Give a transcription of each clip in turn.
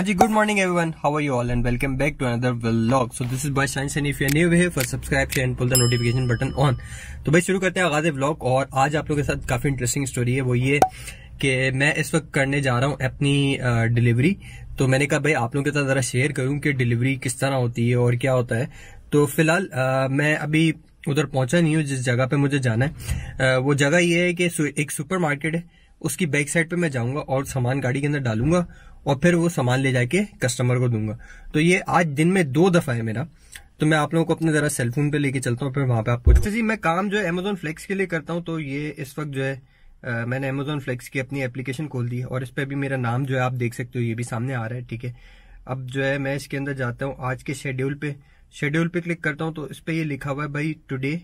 Aji, good morning everyone. How are you all? And welcome back to another vlog. So this is Boy Science and if you are new here for subscribe share and pull the notification button on. तो भाई शुरू करते हैं आगाज़ vlog और आज आप लोगों के साथ काफ़ी इंटरेस्टिंग स्टोरी है। वो ये कि मैं इस वक्त करने जा रहा हूँ अपनी डिलीवरी तो मैंने कहा भाई आप लोगों के साथ जरा शेयर करूँ कि डिलीवरी किस तरह होती है और क्या होता है? तो फ़िलहाल मैं अभी उधर पहुँचा नहीं हूँ जिस जगह पे मुझे जाना है। आ, वो जगह ये है कि एक सुपर मार्केट है। उसकी बैक साइड पे मैं जाऊँगा और सामान गाड़ी के अंदर डालूँगा। और फिर वो सामान ले जाके कस्टमर को दूँगा। तो ये आज दिन में दो दफ़ा है मेरा। तो मैं आप लोगों को अपने जरा सेलफोन पे लेके चलता हूँ फिर वहाँ पे आपको अच्छा जी मैं काम जो है अमेजोन फ्लेक्स के लिए करता हूँ तो ये इस वक्त जो है आ, मैंने अमेजोन फ्लेक्स की अपनी एप्लीकेशन खोल दी है और इस पर भी मेरा नाम जो है आप देख सकते हो ये भी सामने आ रहा है ठीक है। अब जो है मैं इसके अंदर जाता हूँ आज के शेड्यूल पे। शेड्यूल पे क्लिक करता हूँ तो इस पर ये लिखा हुआ है भाई टुडे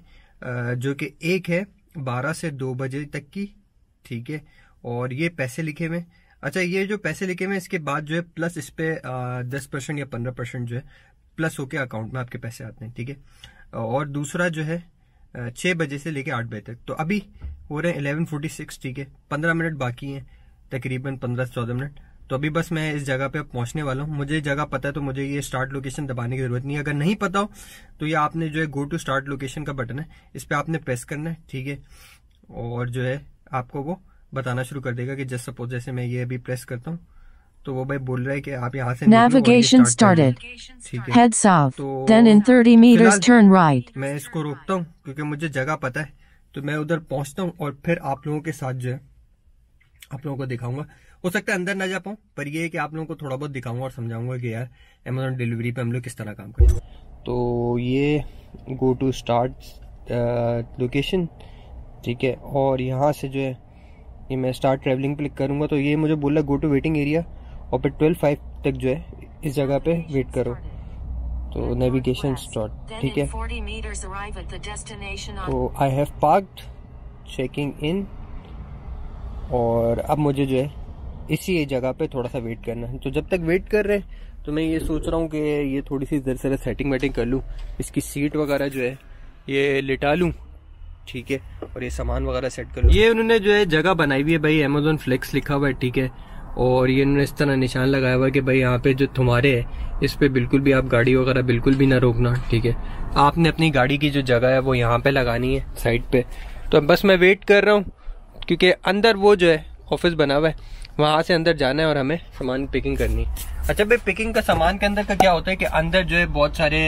जो कि एक है बारह से दो बजे तक की ठीक है। और ये पैसे लिखे हुए अच्छा ये जो पैसे लेके हुए इसके बाद जो है प्लस इस पे दस परसेंट या पंद्रह परसेंट जो है प्लस होके अकाउंट में आपके पैसे आते हैं, ठीक है? और दूसरा जो है छह बजे से लेके आठ बजे तक। तो अभी हो रहे हैं इलेवन फोर्टी सिक्स ठीक है? पंद्रह मिनट बाकी हैं, तकरीबन पंद्रह से चौदह मिनट। तो अभी बस मैं इस जगह पे पहुँचने वाला हूँ। मुझे जगह पता है तो मुझे ये स्टार्ट लोकेशन दबाने की ज़रूरत नहीं है। अगर नहीं पता हो तो ये आपने जो है गो टू स्टार्ट लोकेशन का बटन है। इस पर आपने प्रेस करना है, ठीक है? और जो है, आपको वो बताना शुरू कर देगा कि जस्ट सपोज़ जैसे मैं ये अभी प्रेस करता हूँ तो वो भाई बोल रहा है कि आप यहाँ से navigation started head south then in 30 metres turn right मैं इसको रोकता हूँ क्योंकि मुझे जगह पता है। तो मैं उधर पहुँचता हूँ और फिर आप लोगों के साथ जो है आप लोगों को दिखाऊँगा। हो सकता है अंदर ना जा पाऊँ पर ये है कि आप लोगों को थोड़ा बहुत दिखाऊँगा और समझाऊँगा कि यार अमेजोन डिलीवरी पे हम लोग किस तरह काम करते हैं। तो ये गो टू स्टार्ट लोकेशन ठीक है? और यहाँ से जो है ये मैं स्टार्ट ट्रैवलिंग क्लिक करूँगा तो ये मुझे बोला गो टू वेटिंग एरिया और फिर ट्वेल्व फाइव तक जो है इस जगह पे वेट करो। तो नेविगेशन स्टार्ट ठीक है? तो I have parked checking in और अब मुझे जो है इसी जगह पे थोड़ा सा वेट करना है। तो जब तक वेट कर रहे हैं तो मैं ये सोच रहा हूँ कि ये थोड़ी सी इधर से सेटिंग वेटिंग कर लूँ इसकी सीट वगैरह जो है ये लिटा लूँ। ठीक है, और ये सामान वगैरह सेट कर ये उन्होंने जो है जगह बनाई हुई है भाई अमेजोन फ्लेक्स लिखा हुआ है, ठीक है। और ये उन्होंने इस तरह निशान लगाया हुआ है कि भाई यहाँ पे जो तुम्हारे है, इस पे बिल्कुल भी आप गाड़ी वगैरह बिल्कुल भी ना रोकना, ठीक है। आपने अपनी गाड़ी की जो जगह है, वो यहाँ पे लगानी है साइड पे। तो बस मैं वेट कर रहा हूँ, क्योंकि अंदर वो जो है ऑफ़िस बना हुआ है, वहाँ से अंदर जाना है और हमें सामान पिकिंग करनी है। अच्छा भाई पिकिंग का सामान के अंदर का क्या होता है कि अंदर जो है बहुत सारे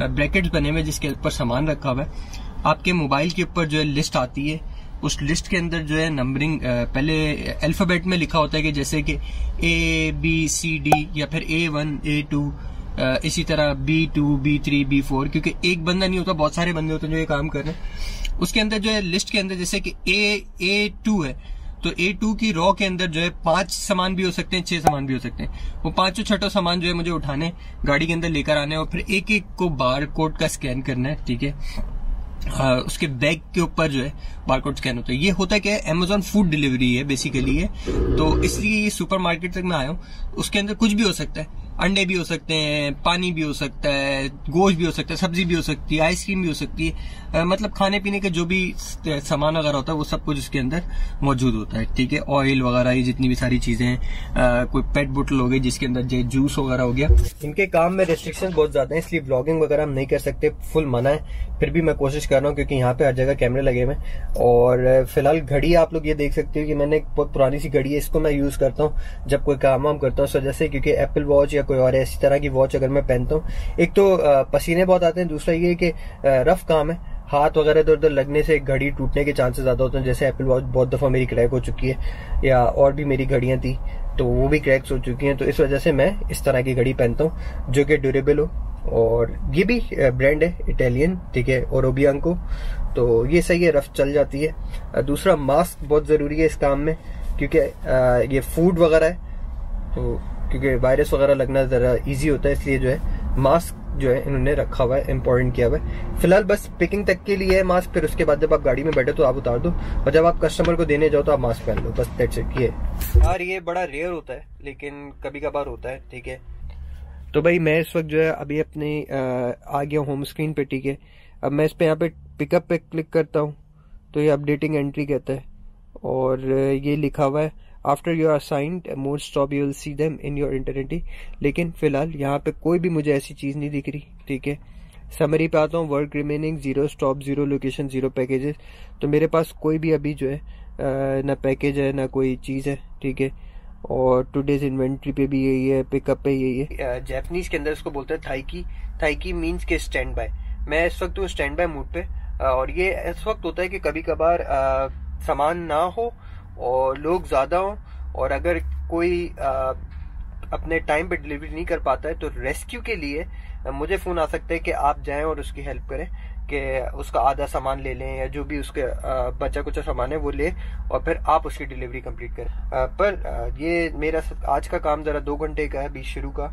ब्रैकेट्स बने हुए जिसके ऊपर सामान रखा हुआ है। आपके मोबाइल के ऊपर जो है लिस्ट आती है, उस लिस्ट के अंदर जो है नंबरिंग पहले अल्फ़ाबेट में लिखा होता है कि जैसे कि ए बी सी डी या फिर ए वन ए टू इसी तरह B two B three B four क्योंकि एक बंदा नहीं होता, बहुत सारे बंदे होते हैं जो ये काम कर रहे हैं। उसके अंदर जो है लिस्ट के अंदर जैसे कि ए ए टू है तो ए टू की रॉ के अंदर जो है पाँच सामान भी हो सकते हैं, छह सामान भी हो सकते हैं। वो पाँचों, छठो सामान जो है मुझे उठाने, गाड़ी के अंदर लेकर आने और फिर एक एक को बार कोड का स्कैन करना है, ठीक है? उसके बैग के ऊपर जो है बारकोड स्कैन होता है। ये होता है क्या अमेजोन फ़ूड डिलीवरी है बेसिकली ये। तो इसलिए सुपर मार्केट तक मैं आया हूँ। उसके अंदर कुछ भी हो सकता है। अंडे भी हो सकते हैं, पानी भी हो सकता है, गोश्त भी हो सकता है, सब्ज़ी भी हो सकती है आइसक्रीम भी हो सकती है। मतलब खाने पीने के जो भी सामान वगैरह होता है, वो सब कुछ इसके अंदर मौजूद होता है, ठीक है? ऑयल वगैरह, ये जितनी भी सारी चीज़ें हैं कोई पेट बोटल हो गई, जिसके अंदर जूस वगैरह हो गया। इनके काम में रिस्ट्रिक्शन बहुत ज़्यादा है, इसलिए ब्लॉगिंग वगैरह हम नहीं कर सकते फुल मना है। फिर भी मैं कोशिश कर रहा हूँ, क्योंकि यहाँ पे हर जगह कैमरे लगे हुए और फ़िलहाल घड़ी आप लोग ये देख सकते हो कि मैंने एक बहुत पुरानी सी घड़ी है, इसको मैं यूज़ करता हूँ, जब कोई काम वाम करता हूँ वजह से, क्योंकि एप्पल वॉच या कोई और ऐसी तरह की वॉच अगर मैं पहनता हूँ। एक तो पसीने बहुत आते हैं, दूसरा ये कि रफ काम है। हाथ वगैरह इधर उधर लगने से घड़ी टूटने के चांसेस ज़्यादा होते हैं, जैसे एप्पल वॉच बहुत दफ़ा मेरी क्रैक हो चुकी है, या और भी मेरी घड़ियाँ थी तो वो भी क्रैक्स हो चुकी हैं। तो इस वजह से मैं इस तरह की घड़ी पहनता हूँ, जो कि ड्यूरेबल हो, और ये भी ब्रांड है इटालियन ठीक है ओरोबिया को तो ये सही है रफ चल जाती है। दूसरा मास्क बहुत ज़रूरी है इस काम में, क्योंकि ये फ़ूड वगैरह है तो क्योंकि वायरस वगैरह लगना जरा इजी होता है इसलिए जो है मास्क जो है इन्होंने रखा हुआ है इम्पोर्टेंट किया हुआ है। फ़िलहाल बस पिकिंग तक के लिए है मास्क फिर उसके बाद जब आप गाड़ी में बैठे तो आप उतार दो और जब आप कस्टमर को देने जाओ तो आप मास्क पहन लो बस दैट्स इट ये। यार ये बड़ा रेयर होता है लेकिन कभी कभार होता है ठीक है? तो भाई मैं इस वक्त जो है अभी अपने आ गया होम स्क्रीन पे ठीक है? अब मैं इस पे यहाँ पे पिकअप पे क्लिक करता हूँ तो ये अपडेटिंग एंट्री कहता है और ये लिखा हुआ है after you are signed more stop you will see them in your इंटरनेटी लेकिन फ़िलहाल यहाँ पे कोई भी मुझे ऐसी चीज़ नहीं दिख रही, ठीक है? समरी पे आता हूँ work remaining zero stop zero location zero packages तो मेरे पास कोई भी अभी जो है ना पैकेज है, ना कोई चीज़ है, ठीक है? और टूडेज इन्वेंट्री पे भी यही है पिकअप पे यही है। जैपनीज के अंदर इसको बोलते हैं थाईकी थाईकी मीन्स के स्टैंड बाय मैं इस वक्त हूँ स्टैंड बाय मूड पे और ये इस वक्त होता है कि कभी कभार सामान ना हो और लोग ज़्यादा हों और अगर कोई आ, अपने टाइम पे डिलीवरी नहीं कर पाता है तो रेस्क्यू के लिए मुझे फ़ोन आ सकता है कि आप जाएँ और उसकी हेल्प करें कि उसका आधा सामान ले लें या जो भी उसके बचा कुचा सामान है वो ले और फिर आप उसकी डिलीवरी कंप्लीट करें। पर ये मेरा आज का काम ज़रा दो घंटे का है बीच शुरू का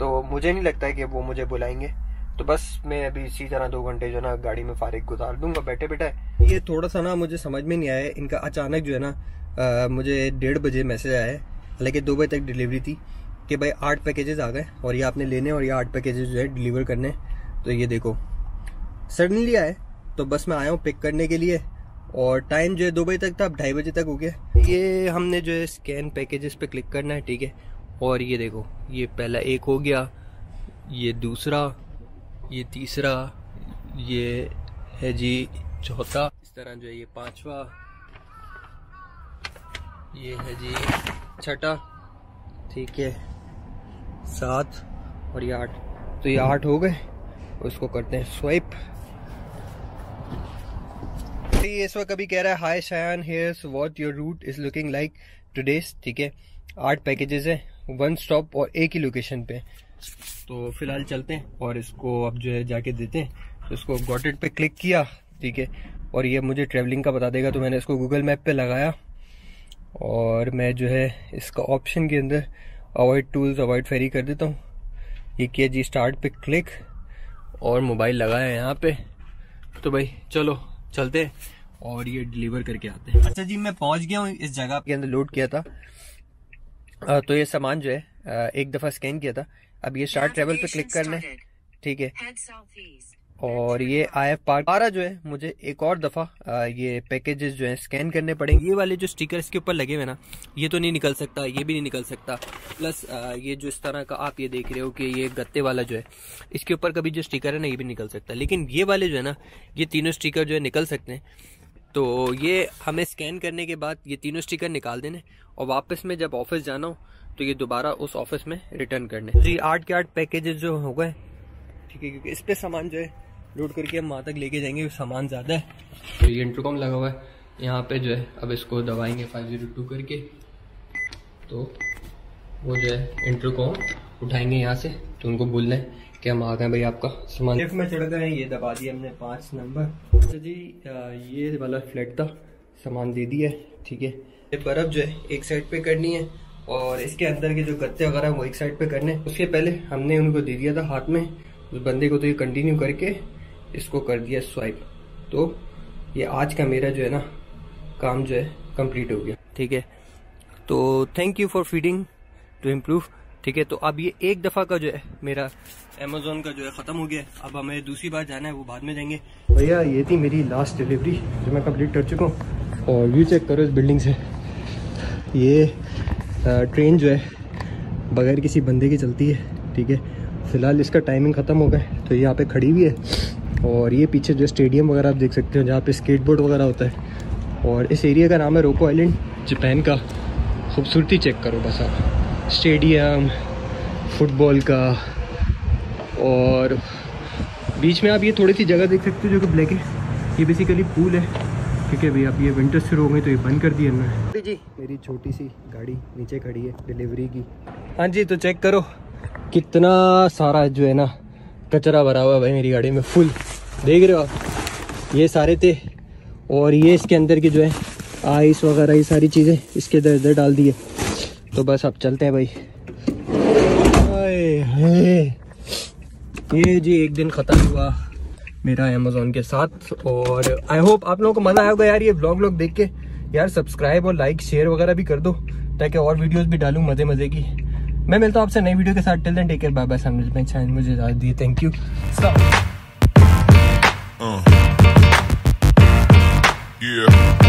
तो मुझे नहीं लगता है कि वो मुझे बुलाएँगे। तो बस मैं अभी इसी तरह दो घंटे जो है ना गाड़ी में फारिग गुजार दूँगा बैठे बैठे ये थोड़ा सा ना मुझे समझ में नहीं आया इनका अचानक जो है ना आ, मुझे डेढ़ बजे मैसेज आया है। हालाँकि दो बजे तक डिलीवरी थी कि भाई आठ पैकेजेस आ गए और ये आपने लेने और ये आठ पैकेजेस जो है डिलीवर करने तो ये देखो। सडनली आए तो बस मैं आया हूँ पिक करने के लिए और टाइम जो है दो बजे तक था अब ढाई बजे तक हो गया। ये हमने जो है स्कैन पैकेजेस पे क्लिक करना है ठीक है? और ये देखो ये पहला एक हो गया ये दूसरा ये तीसरा, ये है जी चौथा। इस तरह जो है ये पांचवा, ये है जी छठा। ठीक है, सात और ये आठ। तो ये आठ हो गए, उसको करते हैं स्वाइप ये इस वक्त अभी कह रहा है hi Shayan here's what your route is looking like today's ठीक है, आठ पैकेजेस है वन स्टॉप और एक ही लोकेशन पे। तो फ़िलहाल चलते हैं और इसको अब जो है जाके देते हैं। तो इसको गॉटेड पे क्लिक किया, ठीक है? और ये मुझे ट्रेवलिंग का बता देगा तो मैंने इसको गूगल मैप पे लगाया। और मैं जो है इसका ऑप्शन के अंदर अवॉइड टूल्स अवॉइड फेरी कर देता हूँ। ये किया जी स्टार्ट पे क्लिक और मोबाइल लगाया यहाँ पे। तो भाई, चलो, चलते हैं और ये डिलीवर करके आते हैं। अच्छा जी, मैं पहुँच गया हूँ इस जगह के अंदर लोड किया था। तो ये सामान जो है एक दफ़ा स्कैन किया था। अब ये स्टार्ट ट्रेवल पे क्लिक करना है ठीक है। और ये आई एफ़ पार्क बारह जो है मुझे एक और दफ़ा ये पैकेजेस जो है स्कैन करने पड़ेंगे। ये वाले जो स्टिकर इसके ऊपर लगे हुए ना ये तो नहीं निकल सकता ये भी नहीं निकल सकता। प्लस ये जो इस तरह का आप ये देख रहे हो कि ये गत्ते वाला जो है इसके ऊपर कभी जो स्टिकर है ना ये भी निकल सकता है। लेकिन ये वाले जो है ना ये तीनों स्टिकर जो है निकल सकते हैं। तो ये हमें स्कैन करने के बाद ये तीनों स्टिकर निकाल देने। और वापस में जब ऑफ़िस जाना हो तो ये दोबारा उस ऑफ़िस में रिटर्न करने। जी आठ के आठ पैकेजेस जो हो गए ठीक है क्योंकि इस पे सामान जो है लोड करके हम वहाँ तक लेके जाएँगे सामान ज़्यादा है। तो ये इंटरकॉम लगा हुआ है। यहाँ पे जो है अब इसको दबाएँगे फाइव ज़ीरो टू करके। तो वो जो है इंटरकॉम उठाएँगे यहाँ से। तो उनको बोल लें कि हम आ गए भाई आपका सामान। लिफ्ट में चढ़ गए ये दबा दिया हमने पाँच नंबर अच्छा जी ये वाला फ्लैट था सामान दे दिया ठीक है। बर्फ़ जो है एक साइड पे करनी है और इसके अंदर के जो गत्ते वगैरह वो एक साइड पे करने। उसके पहले हमने उनको दे दिया था हाथ में। उस बंदे को तो ये कंटिन्यू करके इसको कर दिया स्वाइप तो ये आज का मेरा जो है ना, काम जो है कंप्लीट हो गया। ठीक है? तो thank you for feeding to improve ठीक है? तो अब ये एक दफ़ा का जो है मेरा अमेजोन का जो है ख़त्म हो गया। अब हमें दूसरी बार जाना है, वो बाद में जाएँगे। भैया, ये थी मेरी लास्ट डिलीवरी जो मैं कंप्लीट कर चुका हूँ। और व्यू चेक करो इस बिल्डिंग से। ये ट्रेन जो है, बगैर किसी बंदे की चलती है, ठीक है? फ़िलहाल इसका टाइमिंग ख़त्म हो गया तो यहाँ पे खड़ी हुई है। और ये पीछे जो स्टेडियम वगैरह आप देख सकते हो, जहाँ पे स्केट बोर्ड वगैरह होता है। और इस एरिया का नाम है रोको आइलैंड जापान का। खूबसूरती चेक करो बस आप। स्टेडियम फुटबॉल का। और बीच में आप ये थोड़ी सी जगह देख सकते हो, जो कि ब्लैक है। ये बेसिकली पूल है, ठीक है? भाई अब ये विंटर शुरू हो गई तो ये बंद कर दिया मैं जी? मेरी छोटी सी गाड़ी नीचे खड़ी है डिलीवरी की। हाँ जी तो चेक करो। कितना सारा जो है ना कचरा भरा हुआ है भाई मेरी गाड़ी में फुल देख रहे हो आप? ये सारे थे और ये इसके अंदर की जो है आइस वगैरह ये सारी चीज़ें इसके इधर इधर डाल दिए तो बस अब चलते हैं भाई। ये जी एक दिन ख़त्म हुआ मेरा अमेजोन के साथ और आई होप आप लोगों को मज़ा आएगा यार ये ब्लॉग लोग देख के। यार सब्सक्राइब और लाइक शेयर वगैरह भी कर दो ताकि और वीडियोस भी डालूं मज़े मज़े की। मैं मिलता हूँ आपसे नई वीडियो के साथ। Till then take care bye bye channel मुझे इजाज़त दी थैंक यू Yeah.